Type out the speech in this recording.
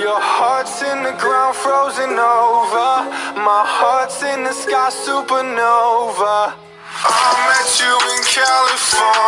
Your heart's in the ground, frozen over. My heart's in the sky, supernova. I met you in California.